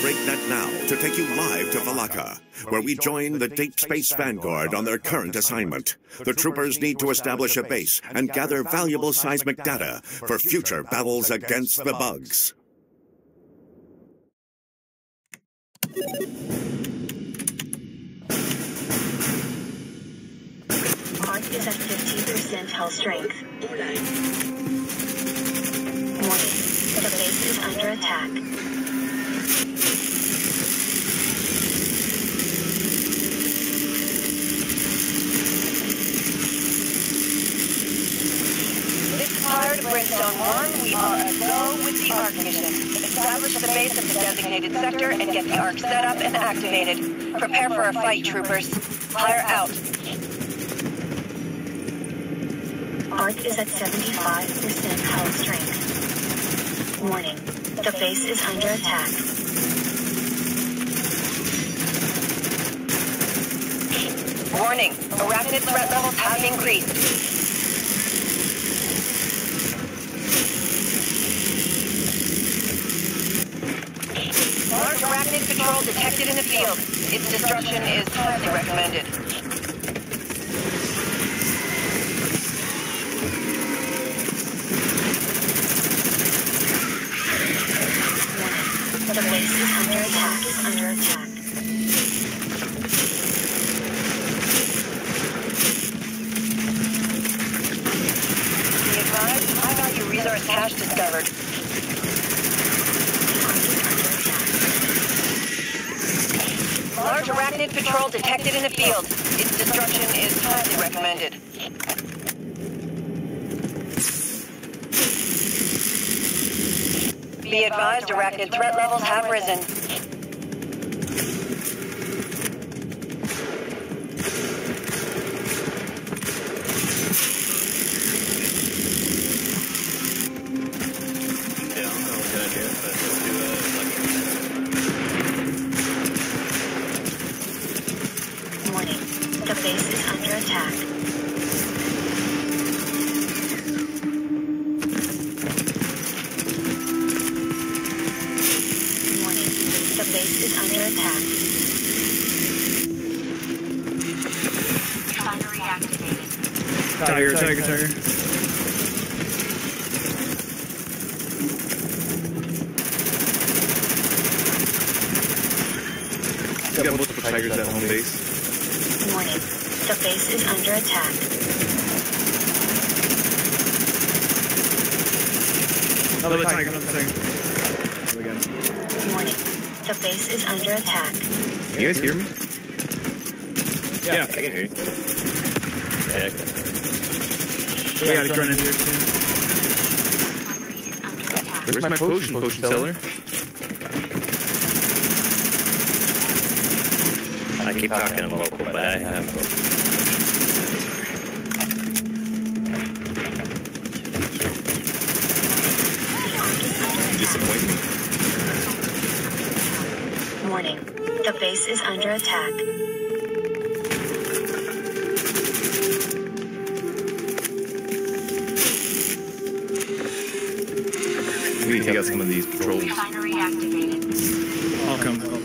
BreakNet now to take you live to Valaka, where we join the Deep Space Vanguard on their current assignment. The troopers need to establish a base and gather valuable seismic data for future battles against the bugs. Arc is at 50% hull strength. Warning. The base is under attack. This is Fire to 1. We are a go with the ARC mission. Establish the base of the designated sector and get the ARC set up and activated. Prepare for a fight, troopers. Fire out. Arc is at 75% hull strength. Warning. The base is under attack. Warning. Arachnid threat levels have increased. Arachnid patrol detected in the field. Its destruction is highly recommended. The base is under attack. Under attack. Be advised, high value resource cache discovered. Arachnid patrol detected in the field. Its destruction is highly recommended. Be advised, arachnid threat levels have risen. The base is under attack. Refinery activated. Tiger, tiger, tiger. We got multiple tigers at home base. Warning. The base is under attack. Another tiger, another tiger. There we go. Warning. The base is under attack. Can you guys hear me? yeah, I can hear you. Yeah, I can. We got a grunt in here too. Refinery is under attack. Where's my potion, potion seller? I keep talking in local, but I have. Warning. The base is under attack. We need to take out some of these patrols. Refinery activated. I'll come help.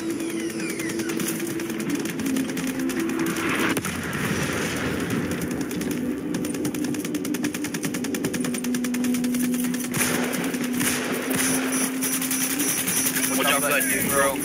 Watch out for that dude, bro.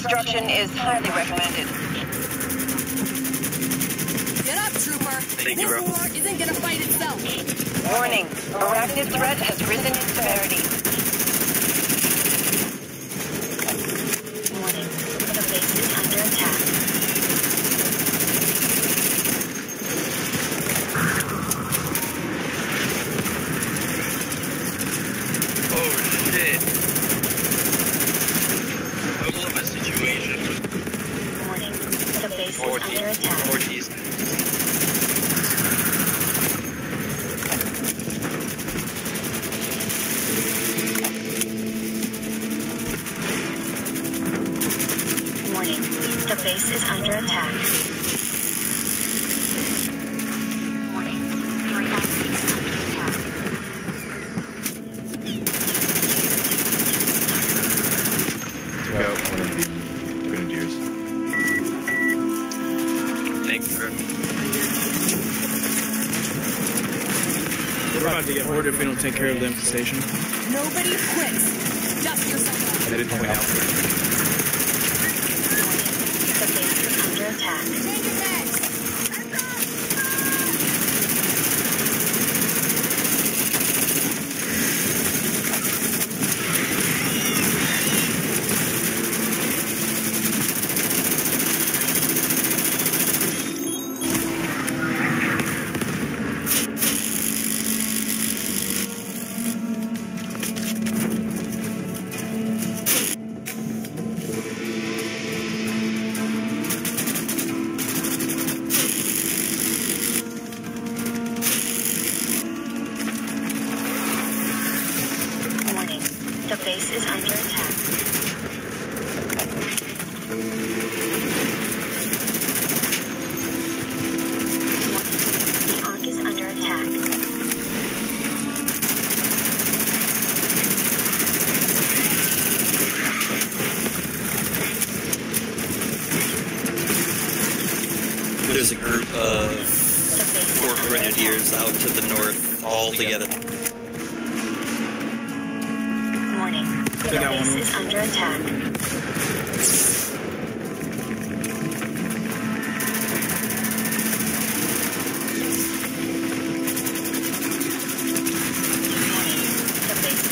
destruction is highly recommended. Get up, trooper. Thank this bro. war isn't gonna fight itself. Warning. Arachnid threat has risen in severity. Warning. The base is under attack. Oh shit. What was my situation? Warning. The base is Ortiz. under attack. Ortiz. Warning. The base is under attack. Warning. The reactor is under attack. Took out one of the grenadiers. Thank you, bro. We're about to get hoarded if we don't take care of the infestation. Nobody quits. Four under grenadiers out to the north, all together. attack. Warning. The They got one base is under attack. Warning. The base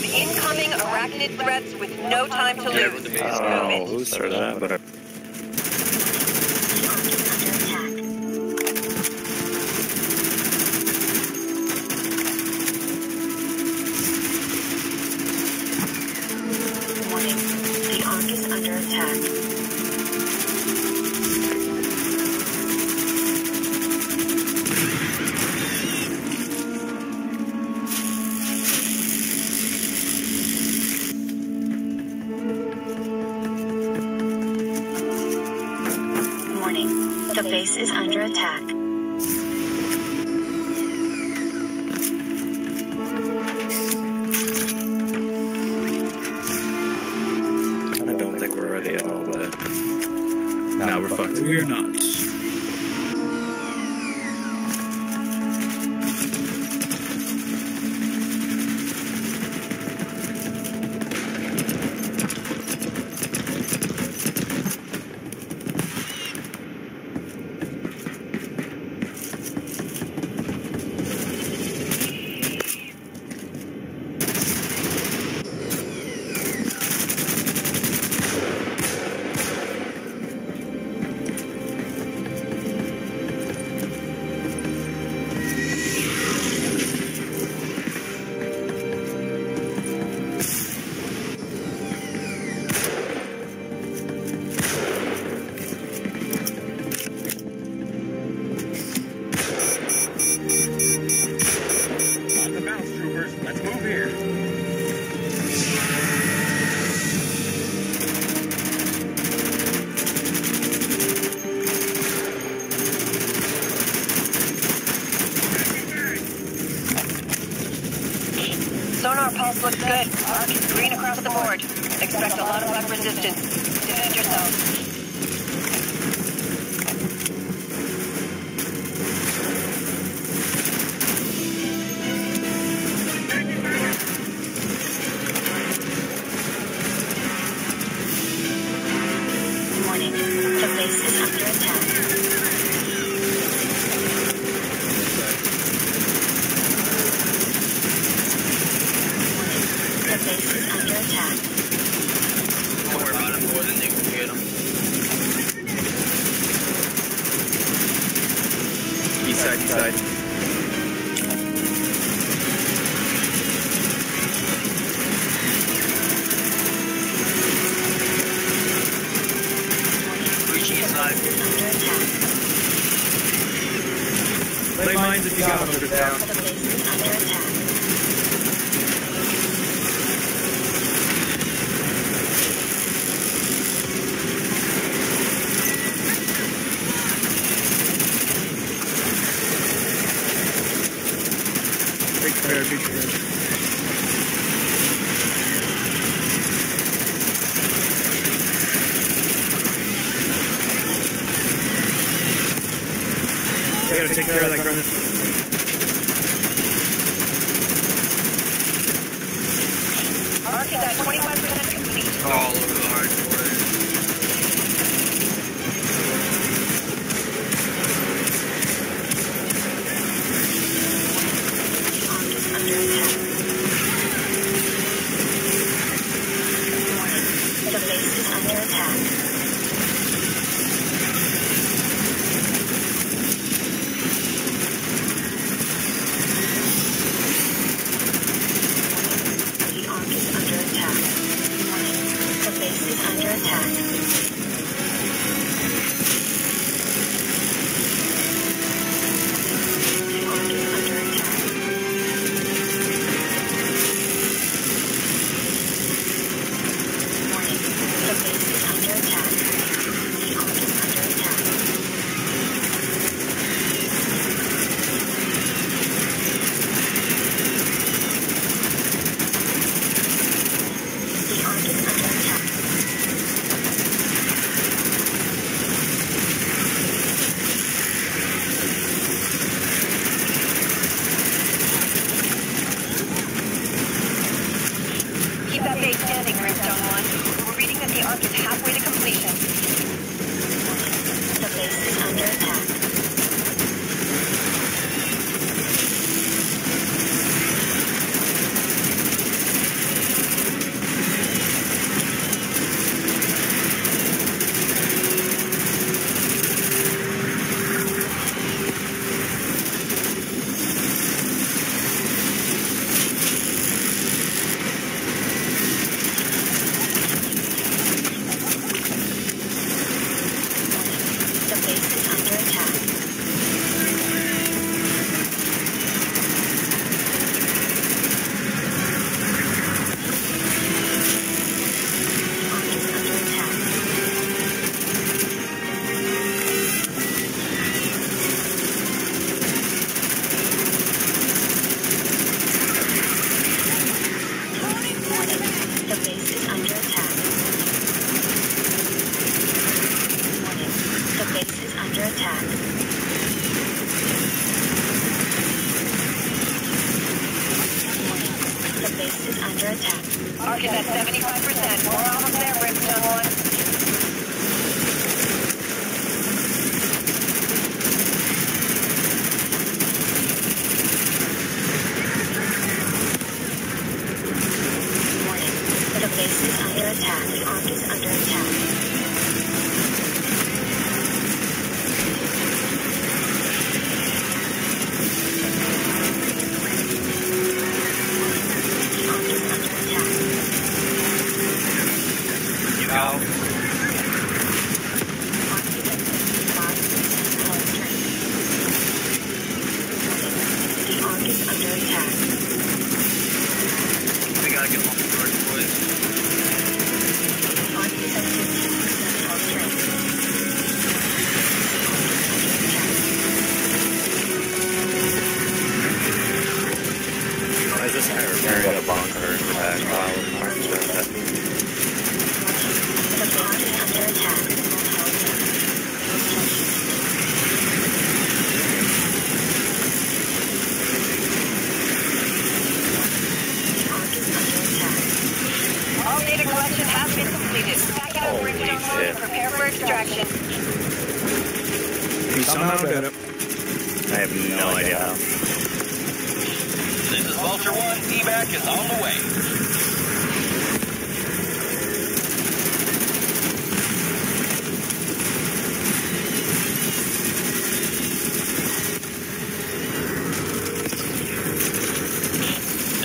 Incoming arachnid threats with no time to lose. That, but I is under attack. Good. Mark green across the board. Expect a lot of resistance. Defend yourself. bigger, bigger.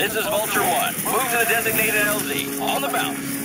This is Vulture 1. Move to the designated LZ. On the bounce.